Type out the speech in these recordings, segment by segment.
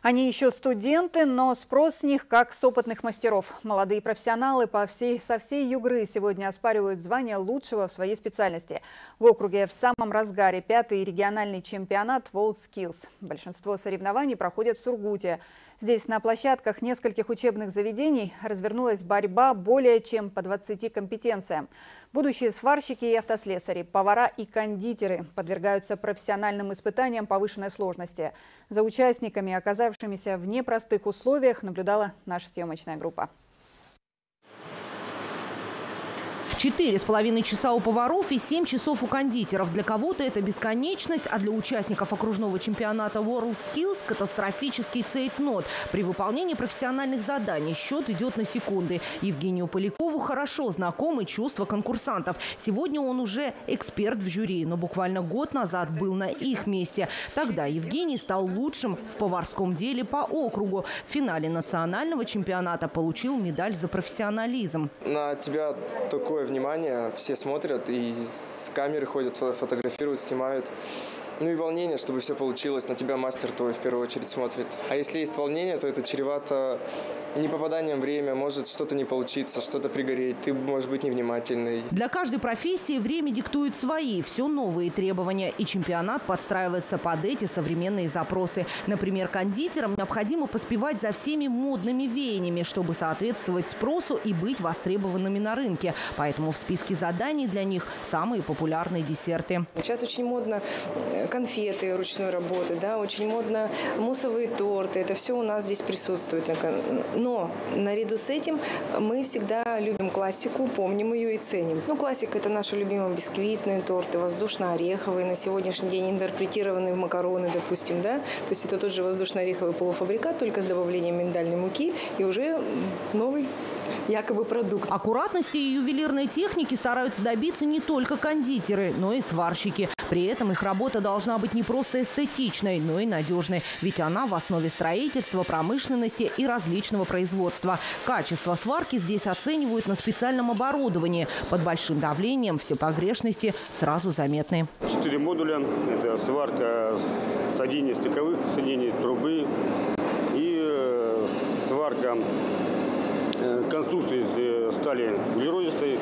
Они еще студенты, но спрос с них как с опытных мастеров. Молодые профессионалы по всей, со всей Югры сегодня оспаривают звание лучшего в своей специальности. В округе в самом разгаре пятый региональный чемпионат WorldSkills. Большинство соревнований проходят в Сургуте. Здесь на площадках нескольких учебных заведений развернулась борьба более чем по 20 компетенциям. Будущие сварщики и автослесари, повара и кондитеры подвергаются профессиональным испытаниям повышенной сложности. За участниками оказались оказавшимися в непростых условиях, наблюдала наша съемочная группа. Четыре с половиной часа у поваров и семь часов у кондитеров. Для кого-то это бесконечность, а для участников окружного чемпионата World Skills – катастрофический цейтнот. При выполнении профессиональных заданий счет идет на секунды. Евгению Полякову хорошо знакомы чувства конкурсантов. Сегодня он уже эксперт в жюри, но буквально год назад был на их месте. Тогда Евгений стал лучшим в поварском деле по округу. В финале национального чемпионата получил медаль за профессионализм. На тебя такое внимание, все смотрят и с камеры ходят, фотографируют, снимают. Ну и волнение, чтобы все получилось. На тебя мастер твой в первую очередь смотрит. А если есть волнение, то это чревато не попаданием время, может что-то не получиться, что-то пригореть, ты можешь быть невнимательный. Для каждой профессии время диктует свои, все новые требования. И чемпионат подстраивается под эти современные запросы. Например, кондитерам необходимо поспевать за всеми модными веяниями, чтобы соответствовать спросу и быть востребованными на рынке. Поэтому в списке заданий для них самые популярные десерты. Сейчас очень модно э, конфеты ручной работы, да, очень модно муссовые торты. Это все у нас здесь присутствует. Но наряду с этим мы всегда любим классику, помним ее и ценим. Ну, классика – это наши любимые бисквитные торты, воздушно-ореховые, на сегодняшний день интерпретированные в макароны, допустим, да. То есть это тот же воздушно-ореховый полуфабрикат, только с добавлением миндальной муки и уже новый якобы продукт. Аккуратности и ювелирной техники стараются добиться не только кондитеры, но и сварщики. При этом их работа должна быть не просто эстетичной, но и надежной. Ведь она в основе строительства, промышленности и различного производства. Качество сварки здесь оценивают на специальном оборудовании. Под большим давлением все погрешности сразу заметны. Четыре модуля. Это сварка садений стыковых, садений трубы и э, сварка э, конструкции э, стали углеродистой,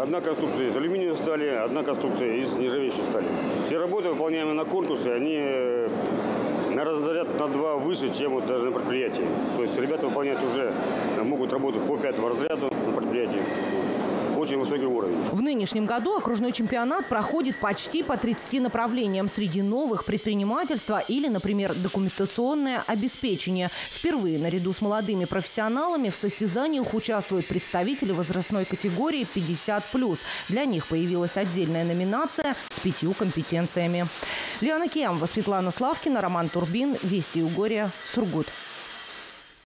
Одна конструкция из алюминиевой стали, одна конструкция из нержавеющей стали. Все работы, выполняемые на конкурсе, они э, на разряд на два выше, чем вот даже на предприятии. То есть ребята выполняют уже, могут работать по пятому разряду на предприятии очень высокий уровень. В нынешнем году окружной чемпионат проходит почти по 30 направлениям. Среди новых предпринимательства или, например, документационное обеспечение. Впервые наряду с молодыми профессионалами в состязаниях участвуют представители возрастной категории 50+. Для них появилась отдельная номинация с пятью компетенциями. Лиана Киямова, Светлана Славкина, Роман Турбин, Вести Угория, Сургут.